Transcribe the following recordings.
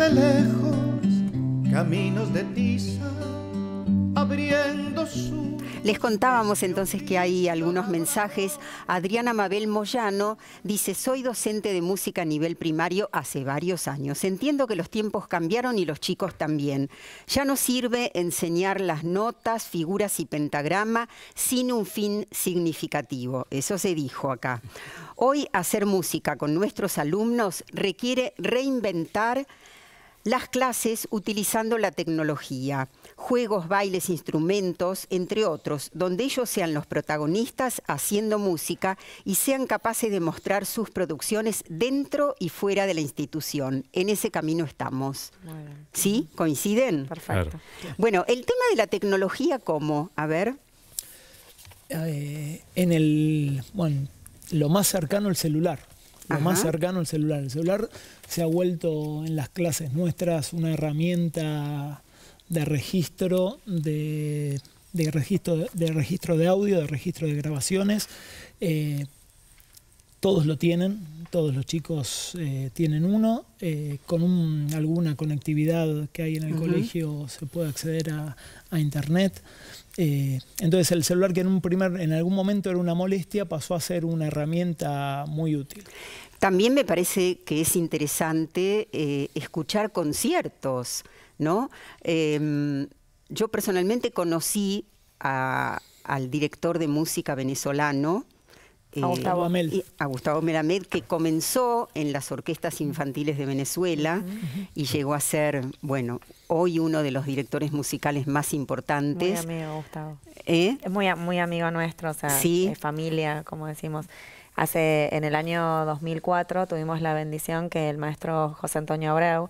de lejos caminos de tiza abriendo su Les contábamos entonces que hay algunos mensajes. Adriana Mabel Moyano dice, soy docente de música a nivel primario hace varios años. Entiendo que los tiempos cambiaron y los chicos también. Ya no sirve enseñar las notas, figuras y pentagrama sin un fin significativo. Eso se dijo acá. Hoy hacer música con nuestros alumnos requiere reinventar las clases utilizando la tecnología, juegos, bailes, instrumentos, entre otros, donde ellos sean los protagonistas haciendo música y sean capaces de mostrar sus producciones dentro y fuera de la institución. En ese camino estamos. ¿Sí? ¿Coinciden? Perfecto. Bueno, el tema de la tecnología, ¿cómo? A ver. Eh, en el, bueno, lo más cercano el celular. Lo más cercano el celular. El celular se ha vuelto en las clases nuestras una herramienta de registro de, de registro de registro de audio, de registro de grabaciones. Eh, todos lo tienen, todos los chicos eh, tienen uno. eh, con un- alguna conectividad que hay en el colegio se puede acceder a, a internet. Eh, entonces el celular que en un primer, en algún momento era una molestia, pasó a ser una herramienta muy útil. También me parece que es interesante escuchar conciertos, ¿no? Eh, yo personalmente conocí a- al director de música venezolano, A Gustavo Amel. y- a Gustavo Melamed, que comenzó en las orquestas infantiles de Venezuela y llegó a ser, bueno, hoy uno de los directores musicales más Muy importantes. amigo, Gustavo. ¿Eh? Es muy, muy amigo nuestro, o sea, Sí. es familia, como decimos. Hace, en el año 2004 tuvimos la bendición que el maestro José Antonio Abreu,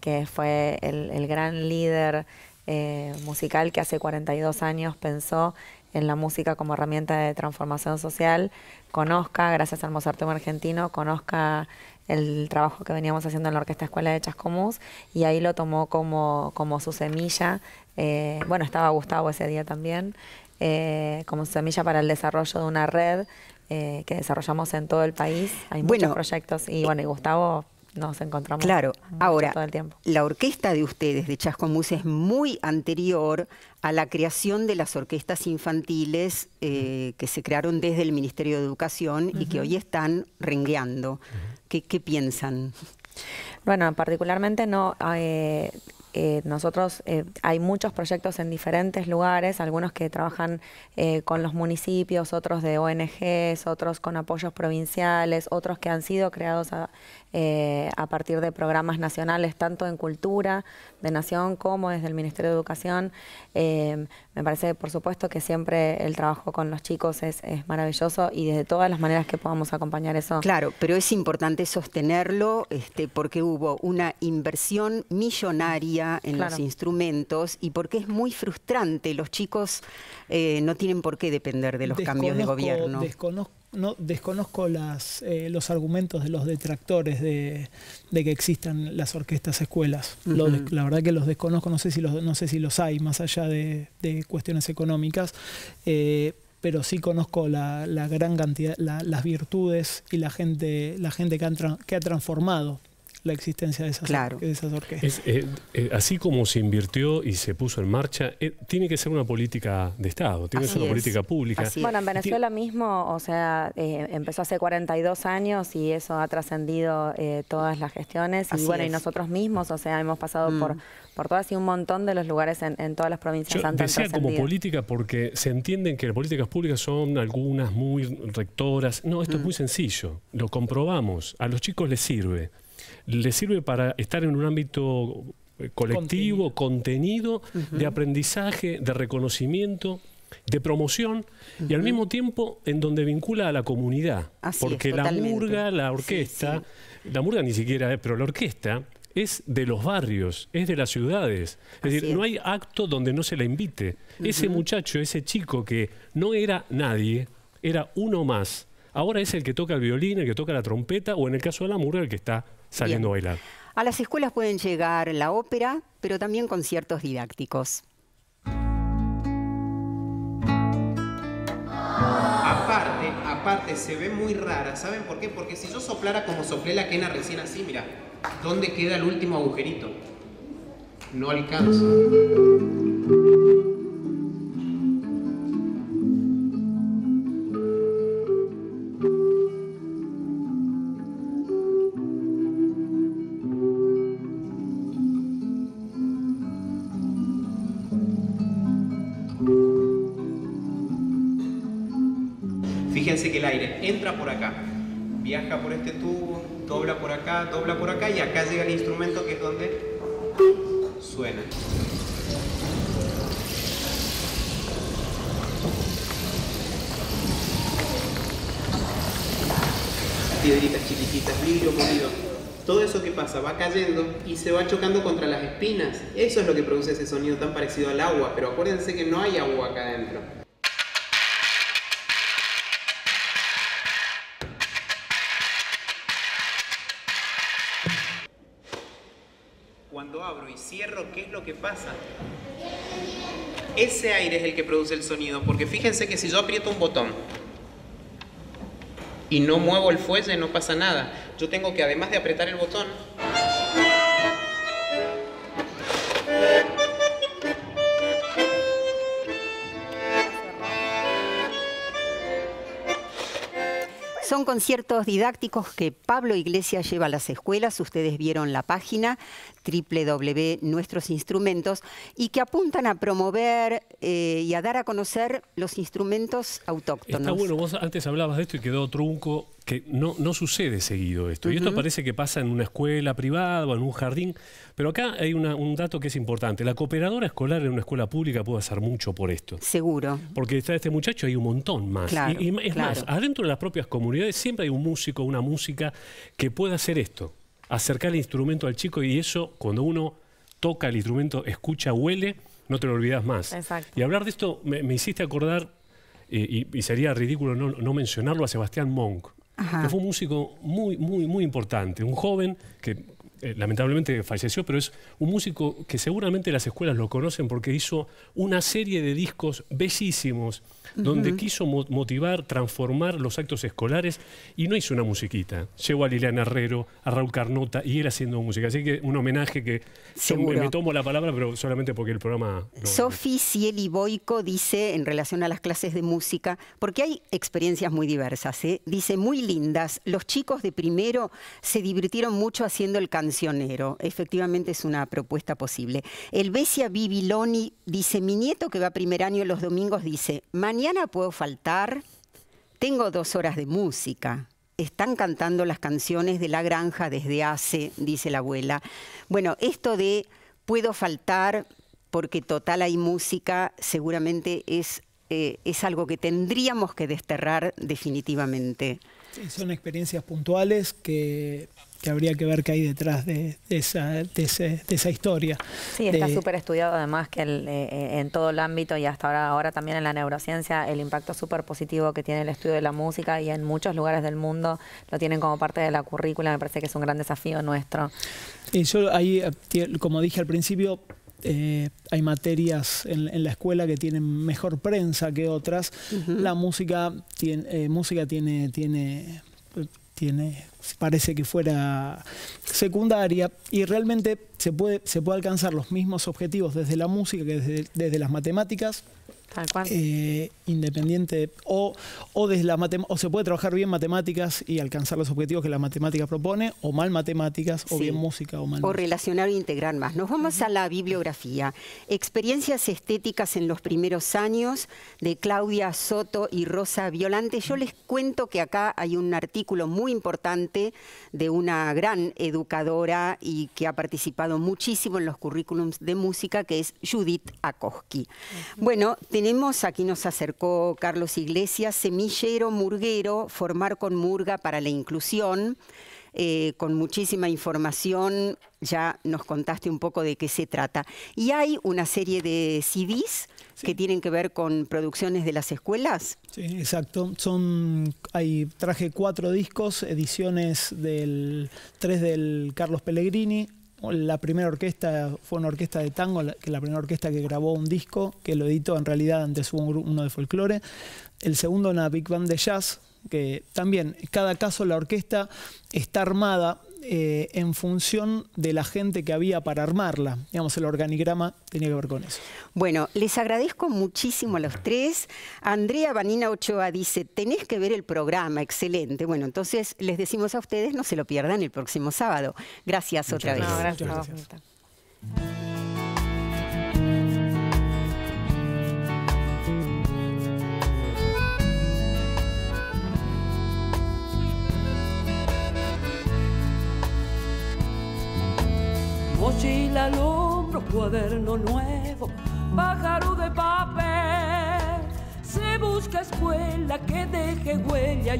que fue el, el gran líder eh, musical que hace 42 años pensó en la música como herramienta de transformación social, conozca, gracias al Mozarteum argentino, conozca el trabajo que veníamos haciendo en la Orquesta Escuela de Chascomús y ahí lo tomó como, como su semilla. eh, bueno, estaba Gustavo ese día también, eh, como su semilla para el desarrollo de una red eh, que desarrollamos en todo el país. Hay Bueno, muchos proyectos y bueno, y Gustavo nos encontramos Claro, ahora, todo el tiempo. la orquesta de ustedes, de Chascomús, es muy anterior a la creación de las orquestas infantiles eh, que se crearon desde el Ministerio de Educación y que hoy están rengueando. ¿Qué, qué piensan? Bueno, particularmente no. eh, eh, nosotros eh, hay muchos proyectos en diferentes lugares, algunos que trabajan eh, con los municipios, otros de ONGs, otros con apoyos provinciales, otros que han sido creados a, partir de programas nacionales, tanto en cultura de nación como desde el Ministerio de Educación. Me parece, por supuesto, que siempre el trabajo con los chicos es, es maravilloso y desde todas las maneras que podamos acompañar eso. Claro, pero es importante sostenerlo este, porque hubo una inversión millonaria en los instrumentos y porque es muy frustrante. Los chicos eh, no tienen por qué depender de los cambios de gobierno. Desconozco, no, desconozco las, eh, los argumentos de los detractores de, de que existan las orquestas escuelas. La verdad que los desconozco, no sé si los, no sé si los hay, más allá de, de cuestiones económicas. eh, pero sí conozco la, la gran cantidad, la- las virtudes y la gente, la gente que, han tra- que ha transformado la existencia de esas, Claro. de esas orquestas. Es, eh, eh, así como se invirtió y se puso en marcha, eh, tiene que ser una política de Estado, tiene que ser una es. política pública. Así. Bueno, en Venezuela mismo, o sea, eh, empezó hace 42 años y eso ha trascendido eh, todas las gestiones. Así y bueno, y nosotros mismos, o sea, hemos pasado Mm. por, por todas y un montón de los lugares en, en todas las provincias Yo decía como política porque se entienden que las políticas públicas son algunas muy rectoras. No, esto es Mm. muy sencillo. Lo comprobamos. A los chicos les sirve. Les sirve para estar en un ámbito eh, colectivo, contenido, de aprendizaje, de reconocimiento, de promoción y al mismo tiempo en donde vincula a la comunidad. Así es, porque la murga, la Sí, orquesta, la murga ni siquiera es, pero la orquesta es de los barrios, es de las ciudades. Es Así decir, no hay acto donde no se la invite. Ese muchacho, ese chico que no era nadie, era uno más. Ahora es el que toca el violín, el que toca la trompeta o en el caso de la murga el que está saliendo Bien. a bailar. A las escuelas pueden llegar la ópera, pero también conciertos didácticos. Aparte, parte se ve muy rara. ¿Saben por qué? Porque si yo soplara como soplé la quena recién así, mira, ¿dónde queda el último agujerito? No alcanza. Fíjense que el aire entra por acá, viaja por este tubo, dobla por acá, dobla por acá y acá llega el instrumento que es donde suena. Piedritas chiquititas, vidrio molido. Todo eso que pasa va cayendo y se va chocando contra las espinas. Eso es lo que produce ese sonido tan parecido al agua, pero acuérdense que no hay agua acá adentro. Cuando abro y cierro, ¿qué es lo que pasa? Ese aire es el que produce el sonido, porque fíjense que si yo aprieto un botón y no muevo el fuelle, no pasa nada. Yo tengo que, además de apretar el botón, Son conciertos didácticos que Pablo Iglesias lleva a las escuelas. Ustedes vieron la página www.nuestrosinstrumentos y que apuntan a promover eh, y a dar a conocer los instrumentos autóctonos. Está bueno, vos antes hablabas de esto y quedó trunco que no, no sucede seguido esto. Y esto parece que pasa en una escuela privada o en un jardín. Pero acá hay una- un dato que es importante. La cooperadora escolar en una escuela pública puede hacer mucho por esto. Seguro. Porque está este muchacho hay un montón más. Claro, y, y es más, adentro de las propias comunidades siempre hay un músico, una música que pueda hacer esto. Acercar el instrumento al chico y eso, cuando uno toca el instrumento, escucha, huele, no te lo olvidas más. Exacto. Y hablar de esto me, me hiciste acordar, eh, y, y sería ridículo no, no mencionarlo, a Sebastián Monk, Fue un músico muy, muy, muy importante. Un joven que eh, lamentablemente falleció, pero es un músico que seguramente las escuelas lo conocen porque hizo una serie de discos bellísimos donde quiso mo- motivar, transformar los actos escolares y no hizo una musiquita. Llevó a Liliana Herrero, a Raúl Carnota y él haciendo música. Así que un homenaje que yo me, tomo la palabra, pero solamente porque el programa... lo- Sofi Cieli Boico dice en relación a las clases de música, porque hay experiencias muy diversas, ¿eh? dice muy lindas, los chicos de primero se divirtieron mucho haciendo el efectivamente es una propuesta posible. El Besia Bibiloni dice, mi nieto que va primer año los domingos dice, mañana puedo faltar, tengo dos horas de música. Están cantando las canciones de la granja desde hace, dice la abuela. Bueno, esto de puedo faltar porque total hay música, seguramente es, eh, es algo que tendríamos que desterrar definitivamente. Sí, son experiencias puntuales que, que habría que ver qué hay detrás de, de esa, de, ese- de esa historia. Sí, está súper estudiado además que el, eh, eh, en todo el ámbito y hasta ahora, ahora también en la neurociencia el impacto súper positivo que tiene el estudio de la música y en muchos lugares del mundo lo tienen como parte de la currícula. Me parece que es un gran desafío nuestro. Y yo ahí, eh, como dije al principio, eh, hay materias en, en la escuela que tienen mejor prensa que otras. La música tiene, eh, música tiene, tiene, parece que fuera secundaria y realmente se puede, se puede alcanzar los mismos objetivos desde la música que desde, desde las matemáticas. Tal cual. eh, independiente o, o desde la matem- o se puede trabajar bien matemáticas y alcanzar los objetivos que la matemática propone o mal matemáticas o Sí. bien música o mal O música. relacionar o integrar más. Nos vamos a la bibliografía. Experiencias estéticas en los primeros años de Claudia Soto y Rosa Violante. Yo les cuento que acá hay un artículo muy importante de una gran educadora y que ha participado muchísimo en los currículums de música, que es Judith Akoski. Bueno, tenemos, aquí nos acercó Carlos Iglesias, Semillero Murguero, Formar con Murga para la Inclusión eh, con muchísima información, ya nos contaste un poco de qué se trata. Y hay una serie de CDs que tienen que ver con producciones de las escuelas. Sí, exacto. Son, hay, traje cuatro discos, ediciones del, tres del Carlos Pellegrini. La primera orquesta fue una orquesta de tango, la, la primera orquesta que grabó un disco, que lo editó en realidad antes hubo un uno de folclore. El segundo una big band de jazz, que también cada caso la orquesta está armada eh, en función de la gente que había para armarla. Digamos, el organigrama tenía que ver con eso. Bueno, les agradezco muchísimo a los tres. Andrea Vanina Ochoa dice, tenés que ver el programa, excelente. Bueno, entonces les decimos a ustedes, no se lo pierdan el próximo sábado. Gracias otra vez. No, gracias. Mochila al hombro, cuaderno nuevo, pájaro de papel. Se busca escuela que deje huella.